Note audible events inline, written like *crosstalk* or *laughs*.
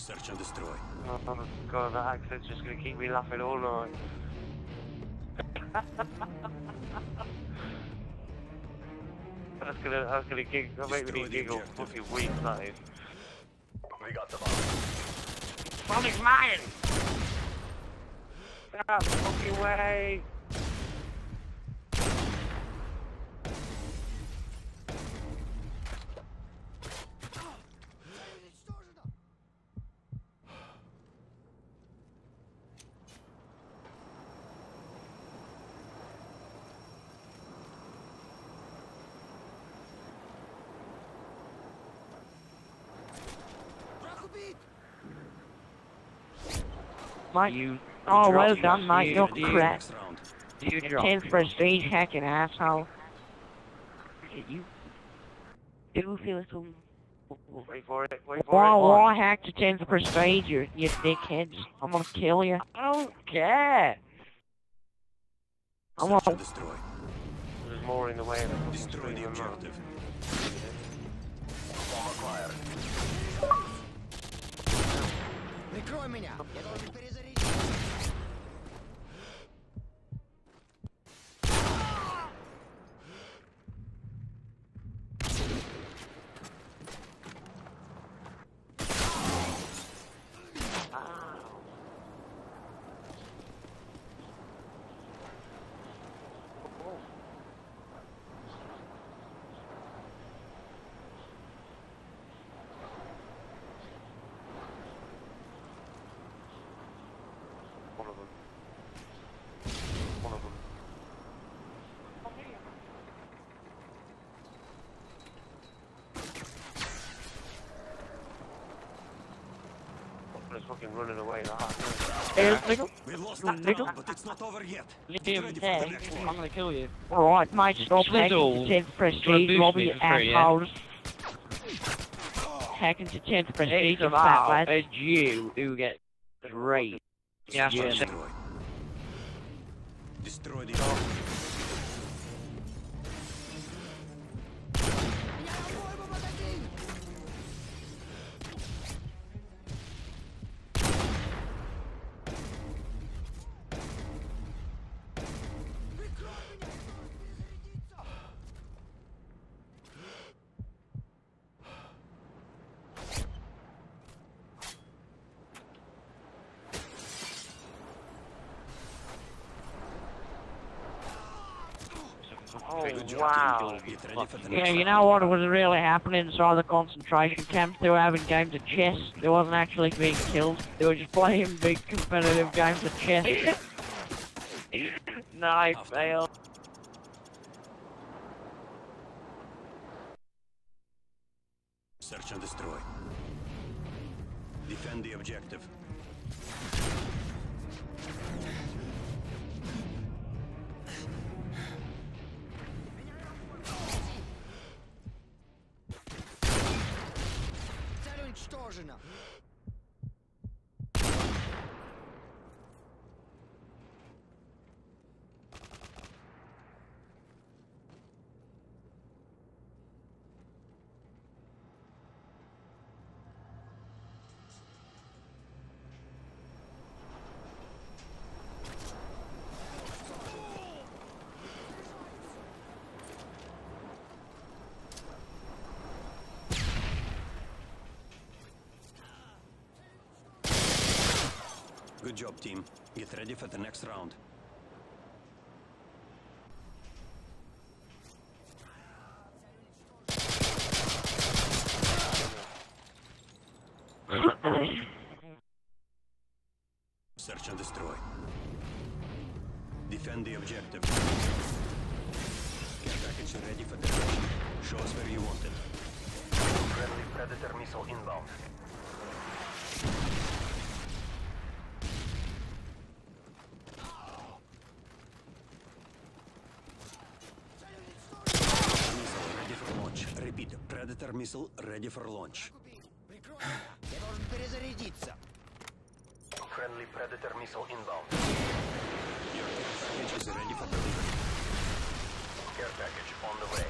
Search and destroy. Oh god, that accent's just gonna keep me laughing all night. *laughs* that's gonna, that's gonna gig, that'll make me giggle fucking weeks, that is. We got the bomb. Sonic's mine! Get out the fucking way! Mate, You, oh, well dropped done, your mate. You're speed, crap. Next round. You dropped. Ten prestige hacking asshole. You goofy little. Wait for it, wait for Why, it. why hack to 10th prestige, you, you dickheads? I'm gonna kill you. I don't care. I'm Search gonna. and destroy. There's more in the way of the fucking Destroy the screen than that. objective. Bomb acquired. Прикрой меня! Я должен перезарядить. Fucking running away like that. Hey, nigga. We lost You that nigga. round, but it's not over yet. Leave Get him ready for there. the next one. I'm gonna kill you. Alright, mate, stop hacking Slizzle. to 10th prestige, Robbie, you for free, yeah? assholes. *laughs* Hacking to 10th prestige, It's you fat lad. it's you who get raped. Yeah, Search and yeah. destroy. Destroy the Oh, wow. team. Get ready for the Yeah, you know what was really happening inside the concentration camps? They were having games of chess. They wasn't actually being killed. They were just playing big competitive games of chess. *coughs* no, I failed. Search and destroy. Defend the objective. Grażyna. Good job, team. Get ready for the next round. Search and destroy. Defend the objective. Care package ready for detection. Show us where you want it. Friendly Predator missile inbound. Predator missile ready for launch. Я должен перезарядиться! Friendly Predator missile inbound. Your package is ready for delivery. Care package on the way.